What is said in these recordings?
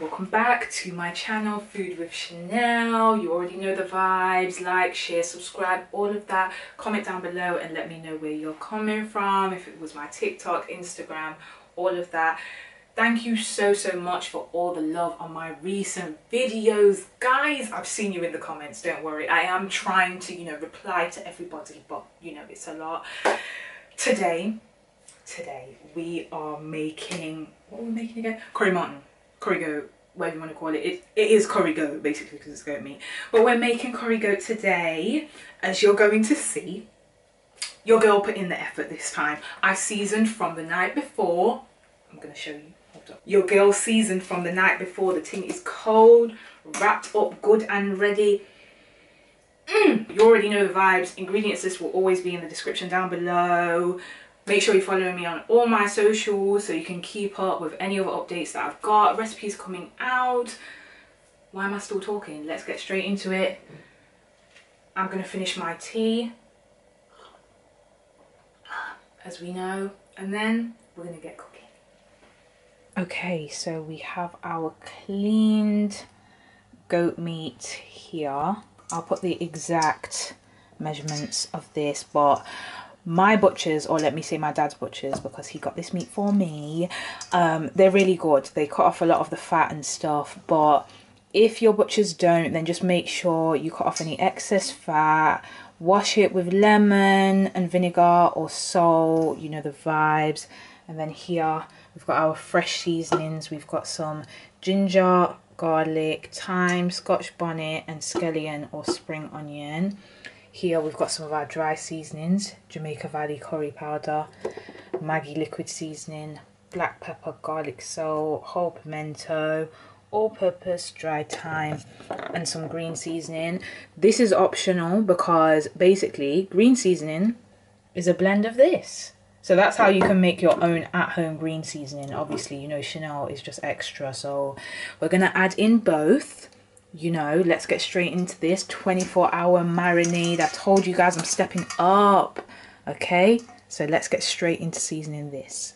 welcome back to my channel food with Chanell. You already know the vibes. Like share subscribe all of that. Comment down below and let me know where you're coming from if it was my tiktok instagram all of that. Thank you so so much for all the love on my recent videos. Guys i've seen you in the comments don't worry. I am trying to you know reply to everybody but you know it's a lot. Today today we are making what are we making again? Curry mutton curry goat, whatever you want to call it. It, it is curry goat basically because it's goat meat. But we're making curry goat today, as you're going to see. Your girl put in the effort this time. I seasoned from the night before. I'm going to show you. Your girl seasoned from the night before. The thing is cold, wrapped up good and ready. Mm, you already know the vibes. Ingredients list will always be in the description down below. Make sure you're following me on all my socials so you can keep up with any other updates that I've got, recipes coming out. Why am I still talking? Let's get straight into it. I'm going to finish my tea, as we know, and then we're going to get cooking. Okay, so we have our cleaned goat meat here. I'll put the exact measurements of this, but my butchers or let me say my dad's butchers because he got this meat for me. Um, they're really good. They cut off a lot of the fat and stuff but if your butchers don't then just make sure you cut off any excess fat. Wash it with lemon and vinegar or salt you know the vibes. And then here we've got our fresh seasonings. We've got some ginger garlic thyme scotch bonnet and scallion or spring onion here we've got some of our dry seasonings, Jamaica Valley curry powder, Maggi liquid seasoning, black pepper, garlic salt, whole pimento, all-purpose dry thyme and some green seasoning. This is optional because basically green seasoning is a blend of this. So that's how you can make your own at-home green seasoning. Obviously, you know, Chanell is just extra. So we're going to add in both you know let's get straight into this 24 hour marinade. I told you guys i'm stepping up okay? So let's get straight into seasoning this.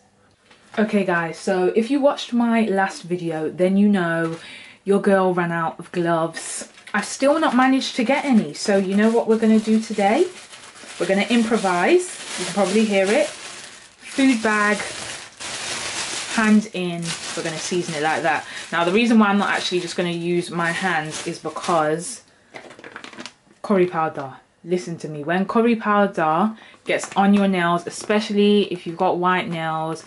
Okay guys so if you watched my last video then you know your girl ran out of gloves. I've still not managed to get any. So you know what we're to do today? We're to improvise. You can probably hear it. Food bag hand in we're going to season it like that. Now the reason why I'm not actually just going to use my hands is because curry powder. Listen to me when curry powder gets on your nails especially if you've got white nails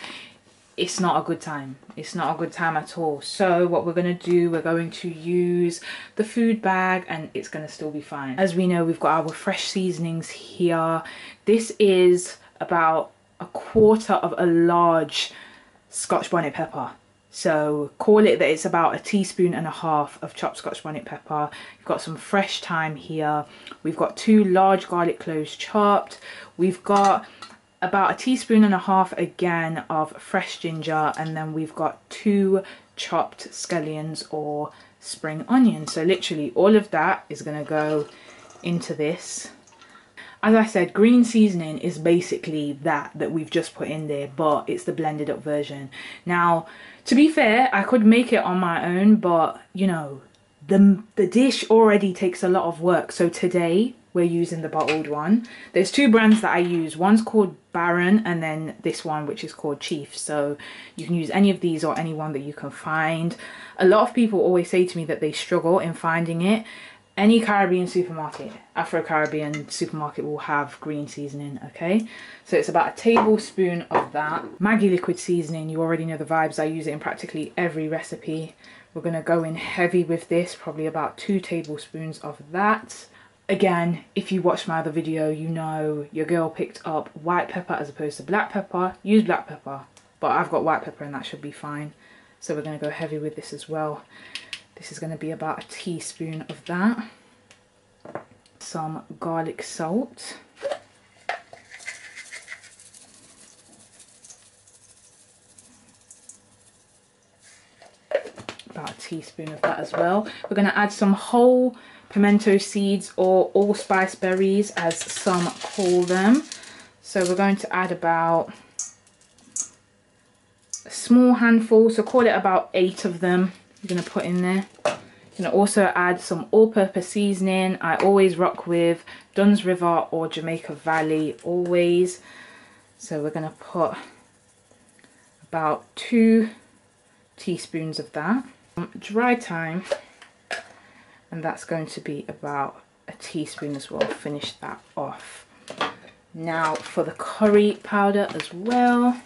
it's not a good time. It's not a good time at all. So what we're going to do we're going to use the food bag and it's going to still be fine. As we know we've got our fresh seasonings here. This is about a quarter of a large scotch bonnet pepper. So call it that it's about a teaspoon and a half of chopped scotch bonnet pepper. We've got some fresh thyme here. We've got two large garlic cloves chopped. We've got about a teaspoon and a half again of fresh ginger and then we've got two chopped scallions or spring onions. So literally all of that is going to go into this as I said, green seasoning is basically that that we've just put in there, but it's the blended up version. Now, to be fair, I could make it on my own, but you know, the, the dish already takes a lot of work. So today we're using the bottled one. There's two brands that I use. One's called Baron and then this one which is called Chief. So you can use any of these or any one that you can find. A lot of people always say to me that they struggle in finding it any Caribbean supermarket, Afro-Caribbean supermarket will have green seasoning, okay? So it's about a tablespoon of that. Maggi liquid seasoning, you already know the vibes. I use it in practically every recipe. We're gonna go in heavy with this, probably about two tablespoons of that. Again, if you watched my other video, you know your girl picked up white pepper as opposed to black pepper. Use black pepper, but I've got white pepper and that should be fine. So we're gonna go heavy with this as well. This is going to be about a teaspoon of that. Some garlic salt. About a teaspoon of that as well. We're going to add some whole pimento seeds or allspice berries as some call them. So we're going to add about a small handful, so call it about eight of them you're going to put in there. Going to also add some all-purpose seasoning. I always rock with Dunn's River or Jamaica Valley, always. So we're going to put about two teaspoons of that. Um, dry thyme, and that's going to be about a teaspoon as well. Finish that off. Now for the curry powder as well.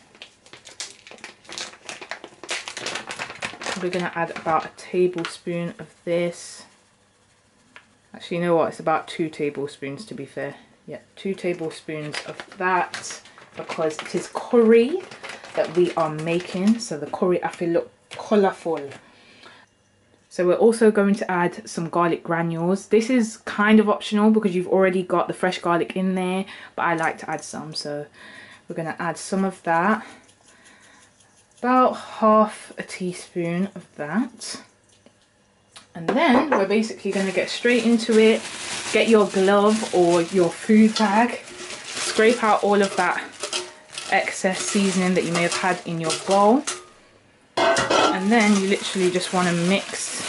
We're going to add about a tablespoon of this. Actually, you know what? It's about two tablespoons to be fair. Yeah, two tablespoons of that because it is curry that we are making. So the curry I feel look colourful. So we're also going to add some garlic granules. This is kind of optional because you've already got the fresh garlic in there, but I like to add some. So we're going to add some of that about half a teaspoon of that. And then we're basically going to get straight into it. Get your glove or your food bag. Scrape out all of that excess seasoning that you may have had in your bowl. And then you literally just want to mix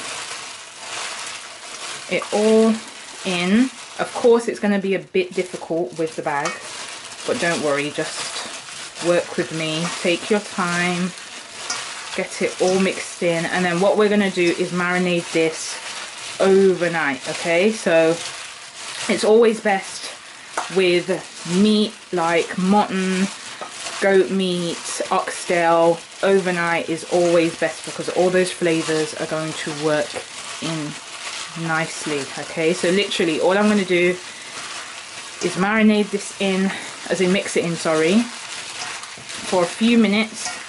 it all in. Of course it's going to be a bit difficult with the bag. But don't worry, just work with me. Take your time get it all mixed in and then what we're going to do is marinate this overnight okay? So it's always best with meat like mutton goat meat oxtail. Overnight is always best because all those flavors are going to work in nicely okay? So literally all I'm going to do is marinate this in as in mix it in sorry for a few minutes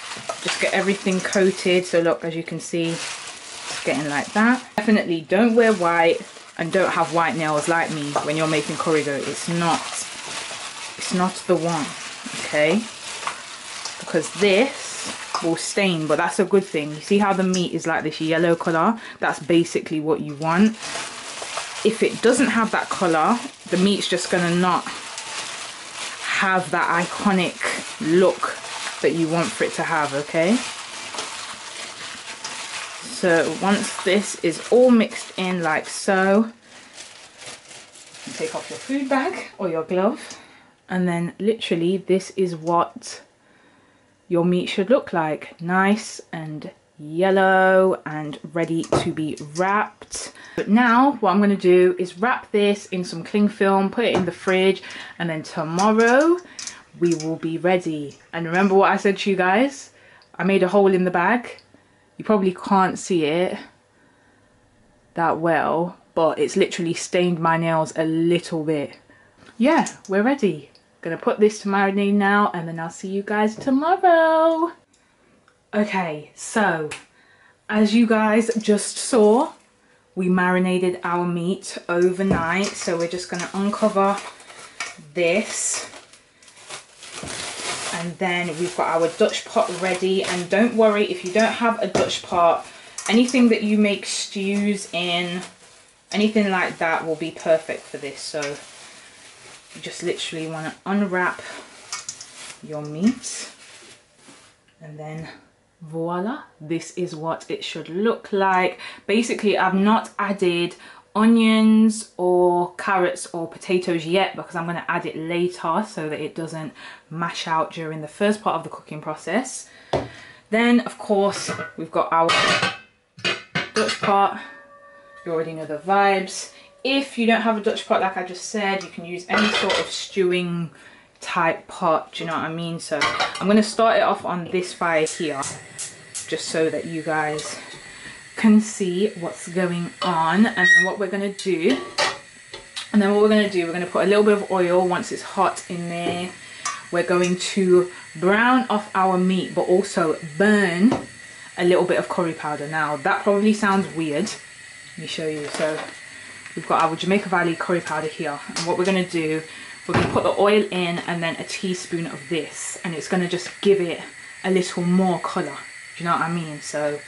just get everything coated so look as you can see it's getting like that. Definitely don't wear white and don't have white nails like me when you're making curry goat it's not it's not the one okay? Because this will stain but that's a good thing. You see how the meat is like this yellow color? That's basically what you want. If it doesn't have that color the meat's just gonna not have that iconic look that you want for it to have, okay? So once this is all mixed in like so, take off your food bag or your glove and then literally this is what your meat should look like. Nice and yellow and ready to be wrapped. But now what I'm going to do is wrap this in some cling film, put it in the fridge and then tomorrow we will be ready. And remember what I said to you guys? I made a hole in the bag. You probably can't see it that well, but it's literally stained my nails a little bit. Yeah, we're ready. Gonna put this to marinate now and then I'll see you guys tomorrow. Okay, so as you guys just saw, we marinated our meat overnight. So we're just gonna uncover this and then we've got our Dutch pot ready. And don't worry if you don't have a Dutch pot anything that you make stews in anything like that will be perfect for this. So you just literally want to unwrap your meat. And then voila this is what it should look like. Basically I've not added onions or carrots or potatoes yet because I'm going to add it later so that it doesn't mash out during the first part of the cooking process. Then of course we've got our Dutch pot. You already know the vibes. If you don't have a Dutch pot like I just said you can use any sort of stewing type pot do you know what I mean so I'm going to start it off on this fire here just so that you guys can see what's going on and then what we're going to do and then what we're going to do we're going to put a little bit of oil once it's hot in there. We're going to brown off our meat but also burn a little bit of curry powder. Now that probably sounds weird. Let me show you. So we've got our Jamaica Valley curry powder here and what we're going to do we're going to put the oil in and then a teaspoon of this and it's going to just give it a little more colour do you know what I mean? So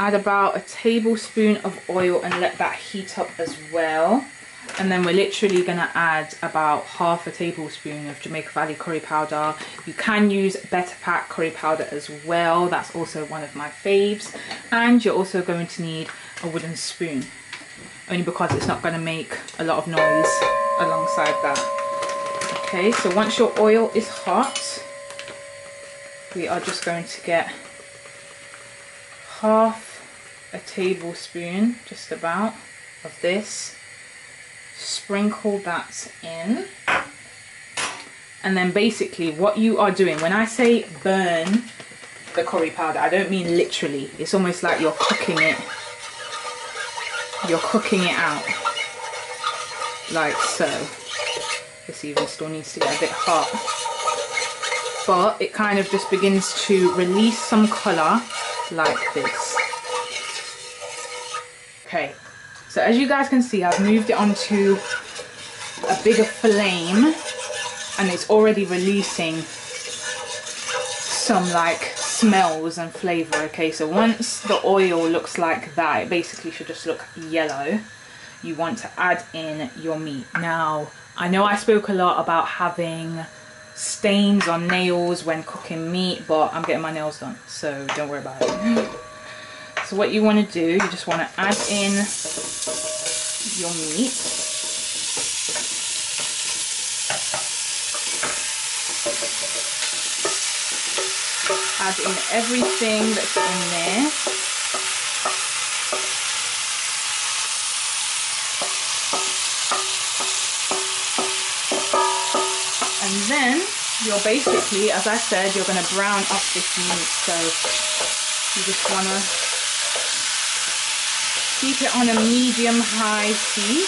add about a tablespoon of oil and let that heat up as well and then we're literally going to add about half a tablespoon of Jamaica Valley curry powder. You can use Beta Pac curry powder as well. That's also one of my faves. And you're also going to need a wooden spoon. Only because it's not going to make a lot of noise alongside that. Okay, so once your oil is hot, we are just going to get half a tablespoon, just about, of this. Sprinkle that in. And then basically what you are doing when I say burn the curry powder I don't mean literally. It's almost like you're cooking it. You're cooking it out. Like so. This even still needs to get a bit hot. But it kind of just begins to release some colour like this okay so as you guys can see, I've moved it onto a bigger flame and it's already releasing some like smells and flavour. Okay, so once the oil looks like that, it basically should just look yellow. You want to add in your meat. Now, I know I spoke a lot about having stains on nails when cooking meat, but I'm getting my nails done, so don't worry about it. So what you want to do, you just want to add in your meat. Add in everything that's in there. And then you're basically, as I said, you're going to brown up this meat. So you just want to Keep it on a medium-high heat.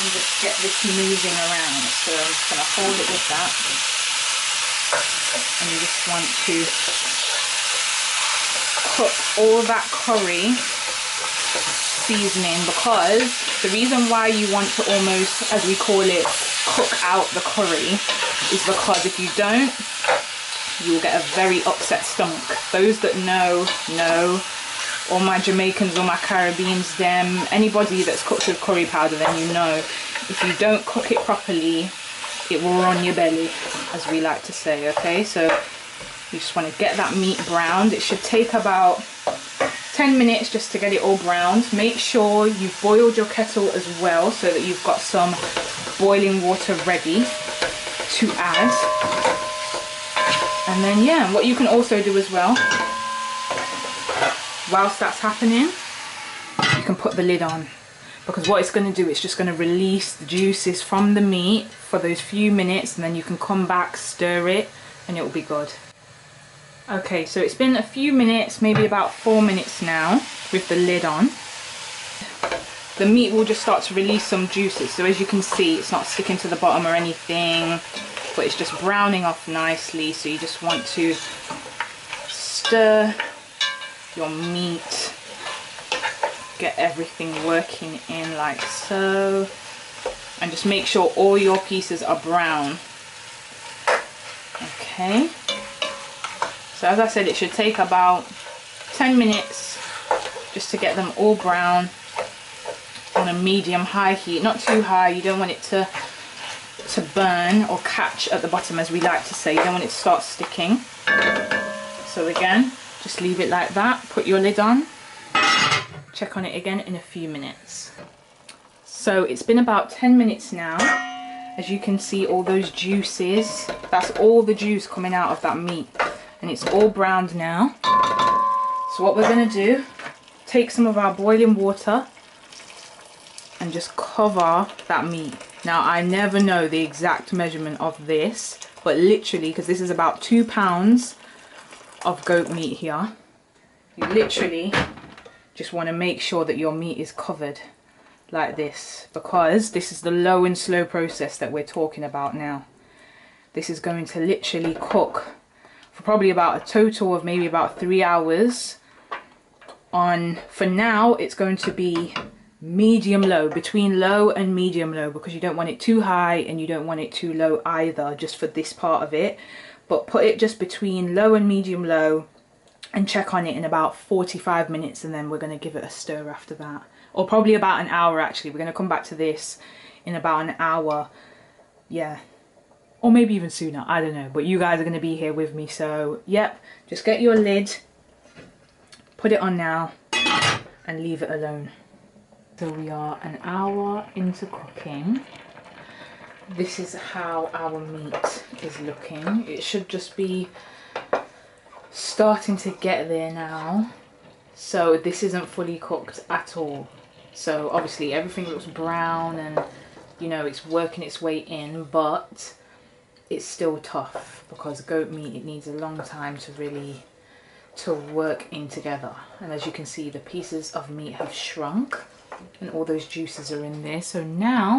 And just get this moving around. So I'm just going to hold it with that. And you just want to cook all that curry seasoning because the reason why you want to almost, as we call it, cook out the curry is because if you don't, you will get a very upset stomach. Those that know, know. All my Jamaicans, all my Caribbeans, them, anybody that's cooked with curry powder, then you know. If you don't cook it properly, it will run your belly, as we like to say, okay? So you just want to get that meat browned. It should take about 10 minutes just to get it all browned. Make sure you've boiled your kettle as well so that you've got some boiling water ready to add and then yeah what you can also do as well whilst that's happening you can put the lid on. Because what it's going to do it's just going to release the juices from the meat for those few minutes and then you can come back stir it and it will be good. Okay so it's been a few minutes maybe about four minutes now with the lid on. The meat will just start to release some juices. So as you can see it's not sticking to the bottom or anything but it's just browning off nicely so you just want to stir your meat. Get everything working in like so. And just make sure all your pieces are brown. Okay. So as I said it should take about 10 minutes just to get them all brown on a medium high heat. Not too high you don't want it to to burn or catch at the bottom as we like to say. You don't want it to start sticking. So again, just leave it like that. Put your lid on. Check on it again in a few minutes. So it's been about 10 minutes now. As you can see all those juices, that's all the juice coming out of that meat. And it's all browned now. So what we're going to do, take some of our boiling water and just cover that meat now I never know the exact measurement of this, but literally, because this is about two pounds of goat meat here, you literally just want to make sure that your meat is covered like this because this is the low and slow process that we're talking about now. This is going to literally cook for probably about a total of maybe about three hours on for now it's going to be medium low between low and medium low because you don't want it too high and you don't want it too low either just for this part of it. But put it just between low and medium low and check on it in about 45 minutes and then we're going to give it a stir after that. Or probably about an hour actually. We're going to come back to this in about an hour. Yeah. Or maybe even sooner. I don't know. But you guys are going to be here with me so yep. Just get your lid put it on now and leave it alone so we are an hour into cooking. This is how our meat is looking. It should just be starting to get there now. So this isn't fully cooked at all. So obviously everything looks brown and you know it's working its way in but it's still tough because goat meat it needs a long time to really to work in together. And as you can see the pieces of meat have shrunk and all those juices are in there. So now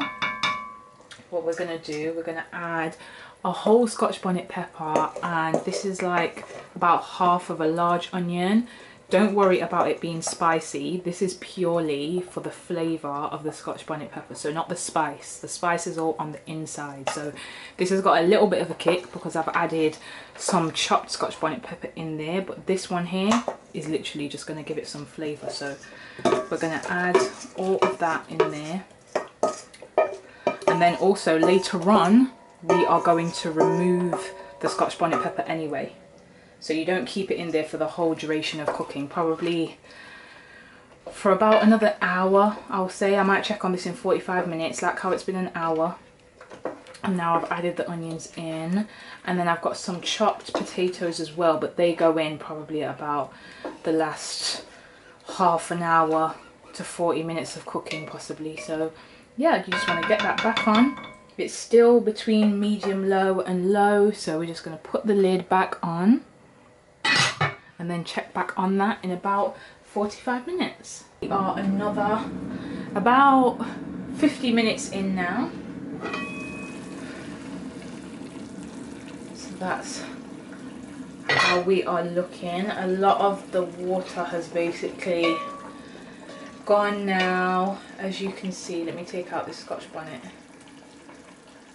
what we're going to do we're going to add a whole scotch bonnet pepper and this is like about half of a large onion. Don't worry about it being spicy. This is purely for the flavor of the scotch bonnet pepper. So not the spice. The spice is all on the inside. So this has got a little bit of a kick because i've added some chopped scotch bonnet pepper in there but this one here is literally just going to give it some flavor so we're going to add all of that in there. And then also later on we are going to remove the scotch bonnet pepper anyway. So you don't keep it in there for the whole duration of cooking. Probably for about another hour I'll say. I might check on this in 45 minutes like how it's been an hour and now I've added the onions in and then I've got some chopped potatoes as well but they go in probably about the last half an hour to 40 minutes of cooking possibly so yeah you just want to get that back on it's still between medium low and low so we're just going to put the lid back on and then check back on that in about 45 minutes. We are another about 50 minutes in now. So that's how we are looking. A lot of the water has basically gone now as you can see. Let me take out this scotch bonnet.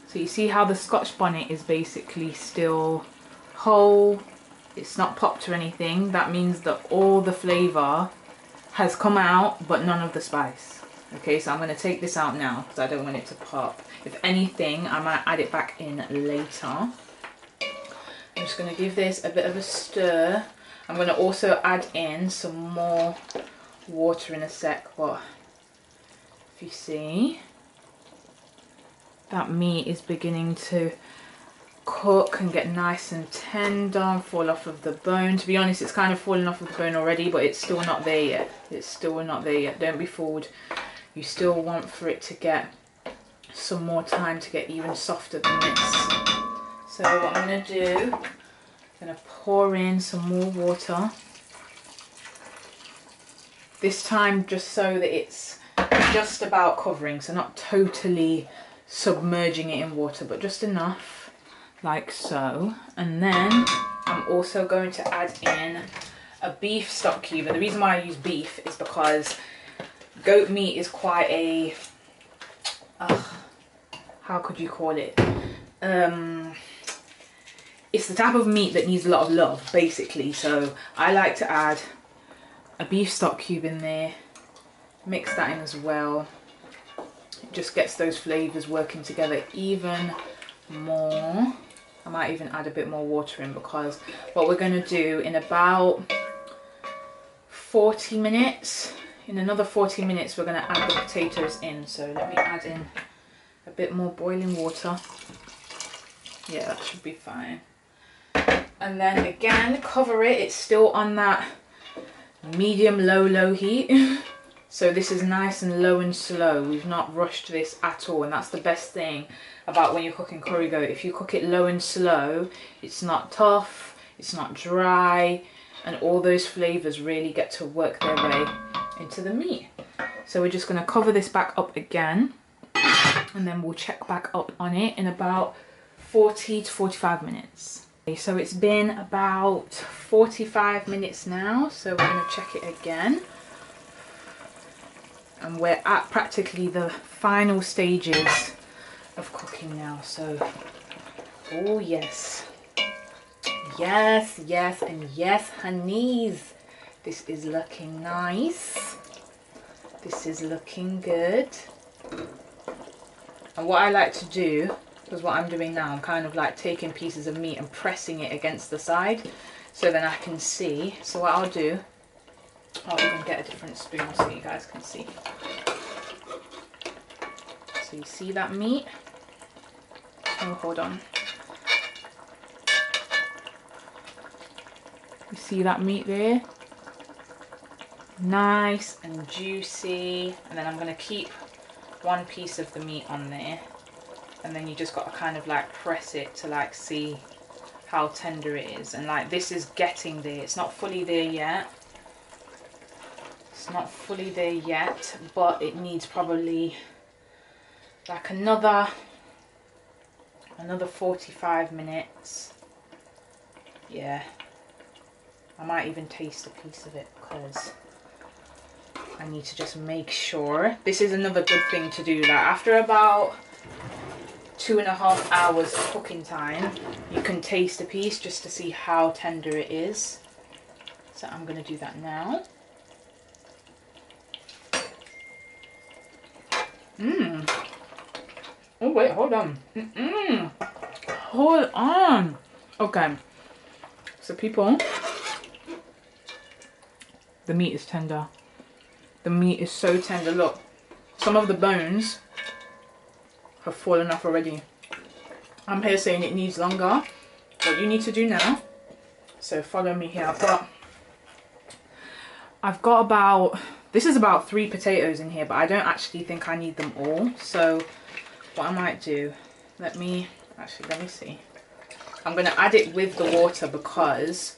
So you see how the scotch bonnet is basically still whole, it's not popped or anything. That means that all the flavour has come out but none of the spice. Okay, so I'm going to take this out now because I don't want it to pop. If anything, I might add it back in later. Just going to give this a bit of a stir. I'm going to also add in some more water in a sec, but if you see, that meat is beginning to cook and get nice and tender and fall off of the bone. To be honest it's kind of fallen off of the bone already but it's still not there yet. It's still not there yet. Don't be fooled. You still want for it to get some more time to get even softer than this so what I'm going to do I'm going to pour in some more water. This time just so that it's just about covering so not totally submerging it in water but just enough like so. And then I'm also going to add in a beef stock cube and the reason why I use beef is because goat meat is quite a uh, how could you call it? Um it's the type of meat that needs a lot of love basically. So I like to add a beef stock cube in there mix that in as well. It just gets those flavors working together even more. I might even add a bit more water in because what we're going to do in about 40 minutes in another 40 minutes we're going to add the potatoes in. So let me add in a bit more boiling water. Yeah that should be fine and then again cover it it's still on that medium low low heat So this is nice and low and slow. We've not rushed this at all. And that's the best thing about when you're cooking curry goat. If you cook it low and slow, it's not tough, it's not dry, and all those flavours really get to work their way into the meat. So we're just going to cover this back up again. And then we'll check back up on it in about 40 to 45 minutes. So it's been about 45 minutes now. So we're going to check it again and we're at practically the final stages of cooking now so oh yes yes, yes, and yes, honeys. This is looking nice. This is looking good. And what I like to do, is what I'm doing now, I'm kind of like taking pieces of meat and pressing it against the side so then I can see. So what I'll do, I'll even get a different spoon so you guys can see. So you see that meat? Oh, hold on. You see that meat there? Nice and juicy. And then I'm going to keep one piece of the meat on there. And then you just got to kind of like press it to like see how tender it is. And like this is getting there. It's not fully there yet. It's not fully there yet. But it needs probably like another another 45 minutes. Yeah. I might even taste a piece of it because I need to just make sure. This is another good thing to do. Like after about two and a half hours cooking time, you can taste a piece just to see how tender it is. So I'm going to do that now. Mmm. Oh wait, hold on. Mm -mm. Hold on. Okay. So people, the meat is tender. The meat is so tender. Look, some of the bones have fallen off already. I'm here saying it needs longer. What you need to do now, so follow me here. I've got, I've got about, this is about three potatoes in here, but I don't actually think I need them all. So what I might do, let me, actually let me see. I'm going to add it with the water because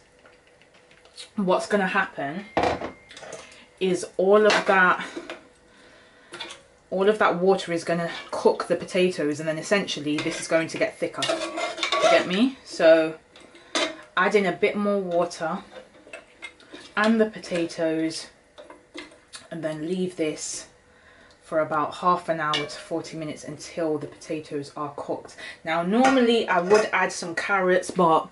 what's going to happen is all of that all of that water is going to cook the potatoes and then essentially this is going to get thicker you get me so add in a bit more water and the potatoes and then leave this for about half an hour to 40 minutes until the potatoes are cooked. Now normally I would add some carrots but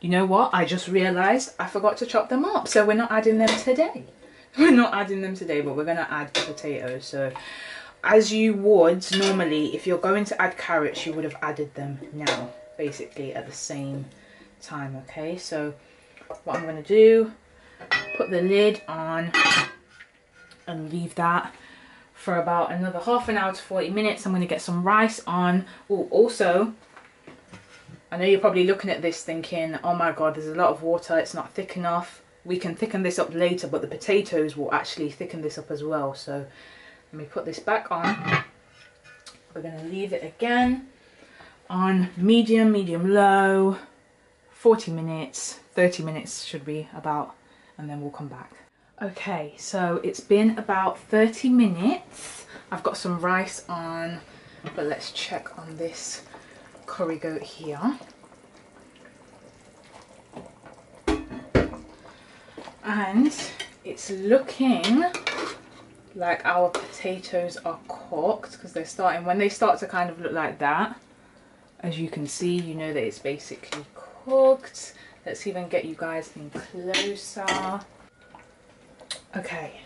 you know what I just realized I forgot to chop them up so we're not adding them today. We're not adding them today but we're going to add the potatoes so as you would normally if you're going to add carrots you would have added them now basically at the same time okay so what I'm going to do put the lid on and leave that for about another half an hour to 40 minutes. I'm going to get some rice on. Oh, also, I know you're probably looking at this thinking, oh my god, there's a lot of water, it's not thick enough. We can thicken this up later, but the potatoes will actually thicken this up as well. So let me put this back on. We're going to leave it again on medium, medium low, 40 minutes, 30 minutes should be about, and then we'll come back. Okay, so it's been about 30 minutes. I've got some rice on, but let's check on this curry goat here. And it's looking like our potatoes are cooked because they're starting, when they start to kind of look like that, as you can see, you know that it's basically cooked. Let's even get you guys in closer. Okay,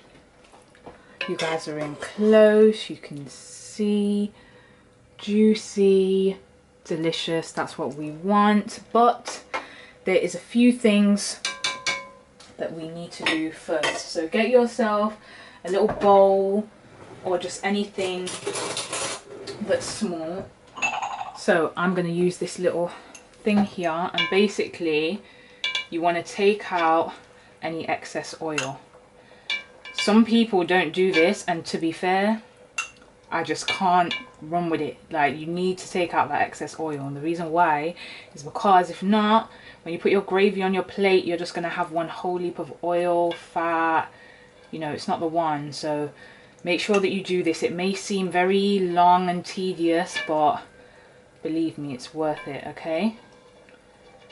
you guys are in close, you can see, juicy, delicious, that's what we want. But there is a few things that we need to do first. So get yourself a little bowl or just anything that's small. So I'm going to use this little thing here and basically you want to take out any excess oil some people don't do this and to be fair I just can't run with it like you need to take out that excess oil and the reason why is because if not when you put your gravy on your plate you're just gonna have one whole heap of oil fat you know it's not the one so make sure that you do this it may seem very long and tedious but believe me it's worth it okay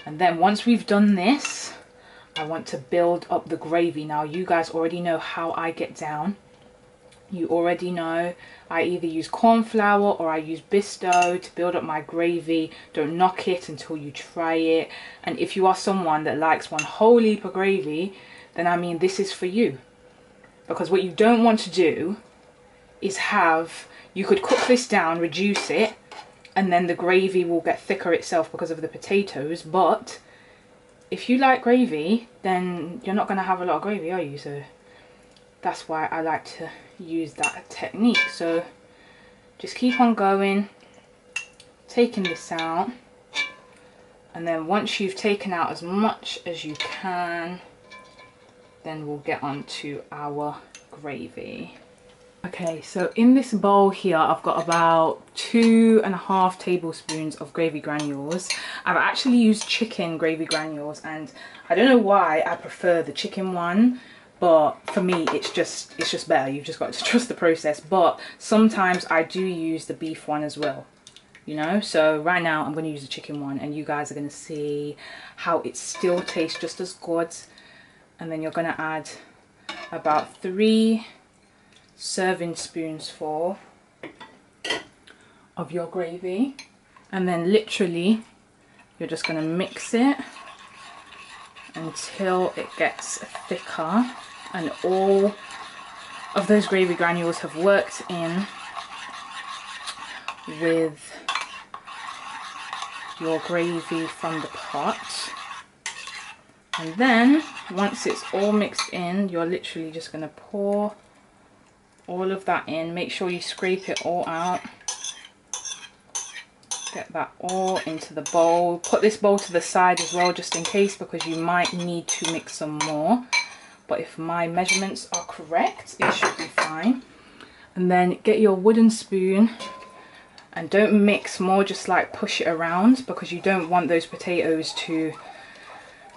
and then once we've done this I want to build up the gravy. Now you guys already know how I get down you already know I either use corn flour or I use Bisto to build up my gravy. Don't knock it until you try it. And if you are someone that likes one whole heap of gravy, then I mean this is for you. Because what you don't want to do is have, you could cook this down, reduce it, and then the gravy will get thicker itself because of the potatoes. But if you like gravy, then you're not going to have a lot of gravy, are you? So that's why I like to use that technique so just keep on going taking this out and then once you've taken out as much as you can then we'll get on to our gravy. Okay so in this bowl here I've got about two and a half tablespoons of gravy granules. I've actually used chicken gravy granules and I don't know why I prefer the chicken one but for me it's just it's just better. You've just got to trust the process but sometimes I do use the beef one as well you know? So right now I'm going to use the chicken one and you guys are going to see how it still tastes just as good and then you're going to add about three serving spoons full of your gravy. And then literally you're just going to mix it until it gets thicker. And all of those gravy granules have worked in with your gravy from the pot and then once it's all mixed in you're literally just going to pour all of that in. Make sure you scrape it all out. Get that all into the bowl. Put this bowl to the side as well just in case because you might need to mix some more. But if my measurements are correct it should be fine. And then get your wooden spoon and don't mix more just like push it around because you don't want those potatoes to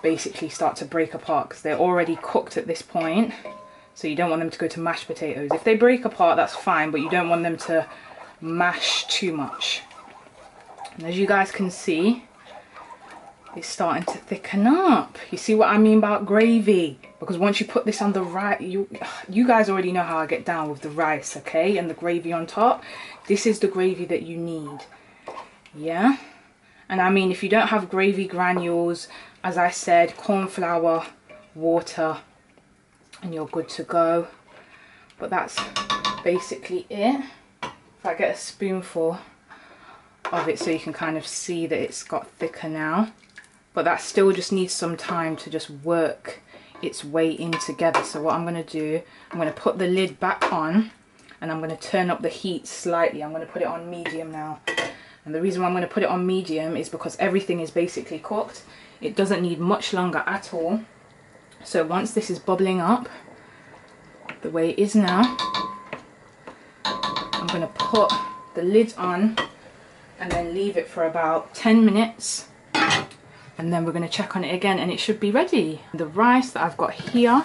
basically start to break apart because they're already cooked at this point so you don't want them to go to mashed potatoes. If they break apart that's fine but you don't want them to mash too much. And as you guys can see it's starting to thicken up. You see what I mean about gravy? Because once you put this on the rice you you guys already know how I get down with the rice okay and the gravy on top. This is the gravy that you need yeah and I mean if you don't have gravy granules as I said corn flour water and you're good to go but that's basically it if I get a spoonful of it so you can kind of see that it's got thicker now but that still just needs some time to just work its way in together. So what I'm going to do, I'm going to put the lid back on and I'm going to turn up the heat slightly. I'm going to put it on medium now. And the reason why I'm going to put it on medium is because everything is basically cooked. It doesn't need much longer at all. So once this is bubbling up, the way it is now, I'm going to put the lid on and then leave it for about 10 minutes and then we're going to check on it again and it should be ready. The rice that I've got here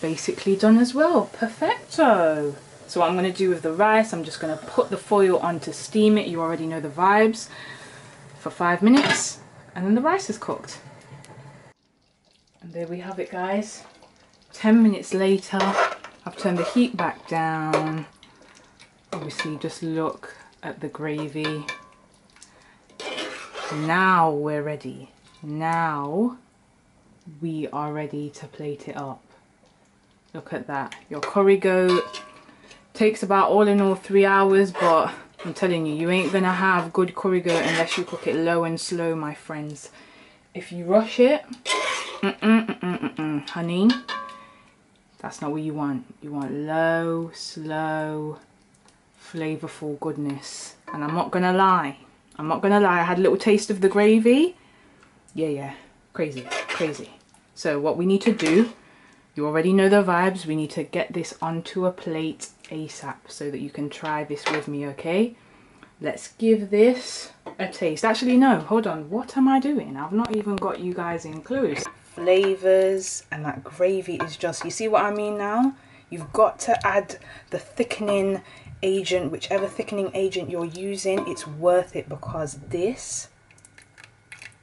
basically done as well. Perfecto. So what I'm going to do with the rice, I'm just going to put the foil on to steam it. You already know the vibes for five minutes and then the rice is cooked. And there we have it guys. 10 minutes later, I've turned the heat back down. Obviously just look at the gravy now we're ready. Now we are ready to plate it up. Look at that. Your curry goat takes about all in all three hours, but I'm telling you, you ain't gonna have good curry goat unless you cook it low and slow, my friends. If you rush it, mm -mm, mm honey, that's not what you want. You want low, slow, flavorful goodness. And I'm not gonna lie, I'm not gonna lie, I had a little taste of the gravy. Yeah, yeah, crazy, crazy. So what we need to do, you already know the vibes, we need to get this onto a plate ASAP so that you can try this with me, okay? Let's give this a taste. Actually, no, hold on, what am I doing? I've not even got you guys in close. Flavors and that gravy is just, you see what I mean now? You've got to add the thickening agent, whichever thickening agent you're using, it's worth it because this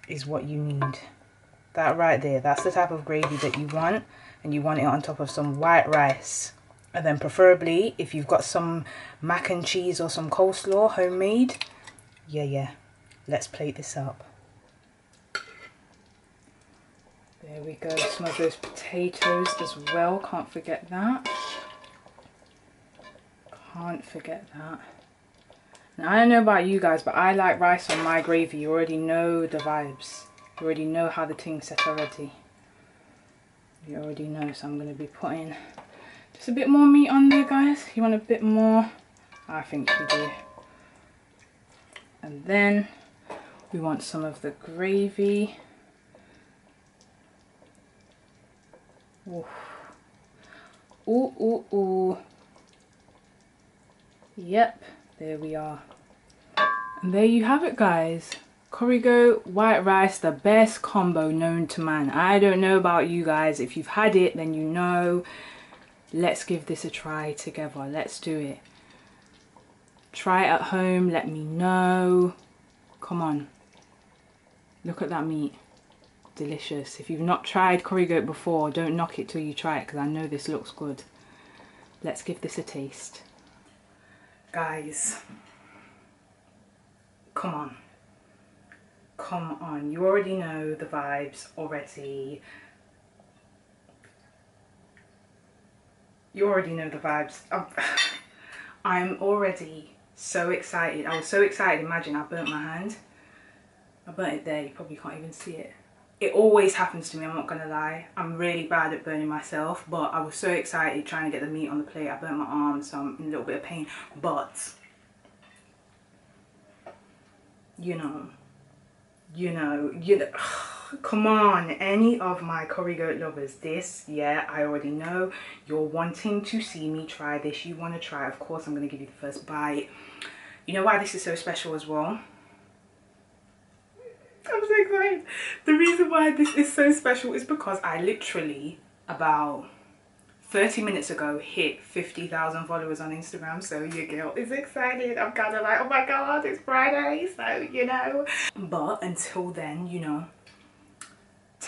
is what you need. That right there, that's the type of gravy that you want and you want it on top of some white rice. And then preferably, if you've got some mac and cheese or some coleslaw homemade, yeah, yeah, let's plate this up. There we go, some of those potatoes as well, can't forget that. Can't forget that. Now, I don't know about you guys, but I like rice on my gravy. You already know the vibes. You already know how the thing's set already. You already know, so I'm going to be putting just a bit more meat on there, guys. You want a bit more? I think you do. And then we want some of the gravy. Ooh. Ooh, ooh, ooh. Yep, there we are. And there you have it, guys. Curry goat white rice, the best combo known to man. I don't know about you guys. If you've had it, then you know. Let's give this a try together. Let's do it. Try it at home. Let me know. Come on. Look at that meat delicious. If you've not tried curry goat before, don't knock it till you try it because I know this looks good. Let's give this a taste. Guys, come on. Come on, you already know the vibes already. You already know the vibes. Oh, I'm, I'm already so excited. I was so excited, imagine I burnt my hand. I burnt it there, you probably can't even see it it always happens to me, I'm not gonna lie. I'm really bad at burning myself, but I was so excited trying to get the meat on the plate. I burnt my arm, so I'm in a little bit of pain. But, you know, you know, you know, come on, any of my curry goat lovers, this, yeah, I already know. You're wanting to see me try this. You want to try, of course, I'm going to give you the first bite. You know why this is so special as well? I'm so excited. The reason why this is so special is because I literally about 30 minutes ago hit 50,000 followers on Instagram so your girl is excited I'm kind of like oh my god it's Friday so you know but until then you know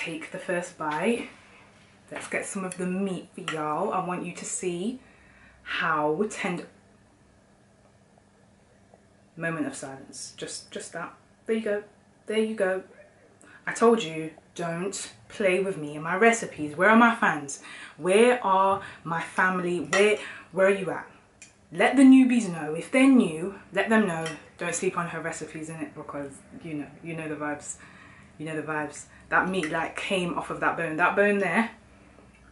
take the first bite let's get some of the meat for y'all I want you to see how tender moment of silence just just that there you go there you go. I told you, don't play with me and my recipes. Where are my fans? Where are my family? Where, where are you at? Let the newbies know. If they're new, let them know. Don't sleep on her recipes in it because, you know, you know the vibes. You know the vibes. That meat like came off of that bone. That bone there,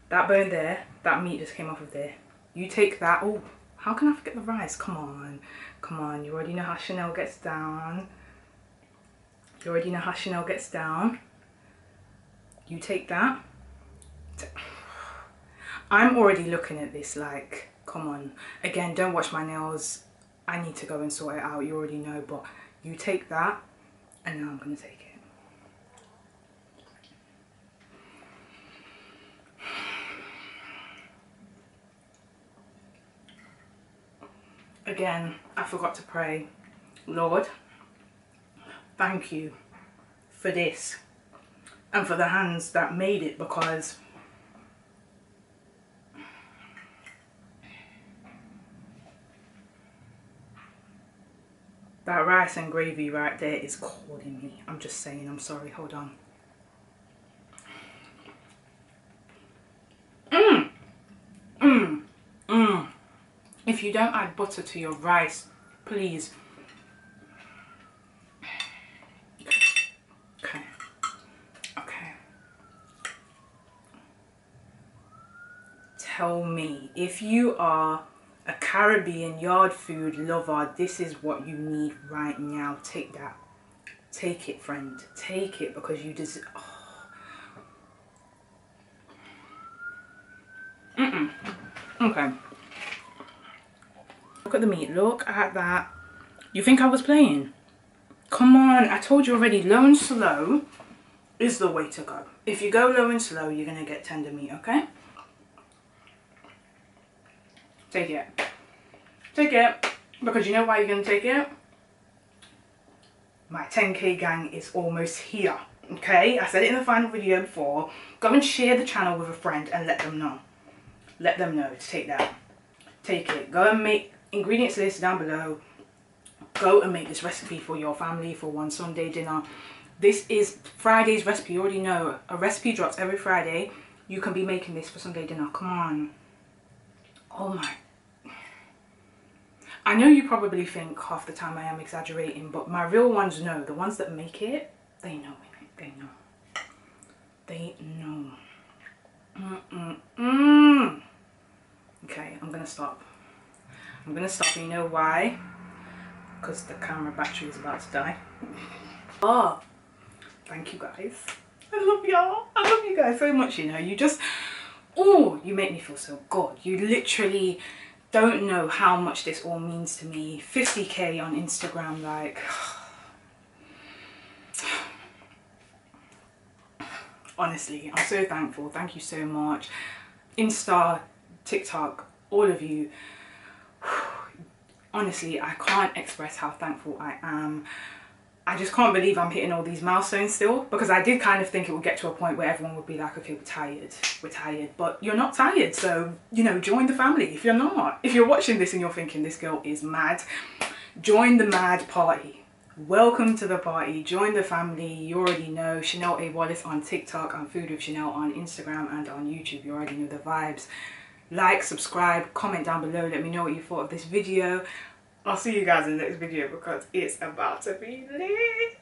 that bone there, that meat just came off of there. You take that. Oh, how can I forget the rice? Come on. Come on. You already know how Chanell gets down. You already know how Chanell gets down. You take that. I'm already looking at this like, come on. Again, don't wash my nails. I need to go and sort it out. You already know, but you take that and now I'm going to take it. Again, I forgot to pray. Lord, thank you for this and for the hands that made it because that rice and gravy right there is calling me. I'm just saying, I'm sorry, hold on. Mmm, mmm. If you don't add butter to your rice, please Okay. Okay. tell me if you are a Caribbean yard food lover, this is what you need right now. Take that. Take it, friend. Take it because you deserve... Oh. Mm -mm. Okay. Look at the meat. Look at that. You think I was playing? Come on. I told you already. Low and slow is the way to go. If you go low and slow, you're going to get tender meat, okay? Take it. Take it. Because you know why you're going to take it? My 10k gang is almost here. Okay? I said it in the final video before. Go and share the channel with a friend and let them know. Let them know to take that. take it. Go and make ingredients list down below. Go and make this recipe for your family for one Sunday dinner. This is Friday's recipe. You already know a recipe drops every Friday. You can be making this for Sunday dinner. Come on. Oh my. I know you probably think half the time I am exaggerating, but my real ones know. The ones that make it, they know. They know. They know. Mm -mm -mm. Okay, I'm gonna stop. I'm gonna stop. You know why? Because the camera battery is about to die. oh, thank you guys. I love y'all. I love you guys so much. You know, you just oh, you make me feel so good. You literally don't know how much this all means to me. 50k on Instagram, like. Honestly, I'm so thankful. Thank you so much. Insta, TikTok, all of you. Honestly, I can't express how thankful I am. I just can't believe I'm hitting all these milestones still because I did kind of think it would get to a point where everyone would be like, okay, we're tired, we're tired, but you're not tired. So, you know, join the family if you're not. If you're watching this and you're thinking this girl is mad, join the mad party. Welcome to the party, join the family. You already know Chanell A. Wallace on TikTok and Food with Chanell on Instagram and on YouTube. You already know the vibes. Like, subscribe, comment down below. Let me know what you thought of this video. I'll see you guys in the next video because it's about to be lit.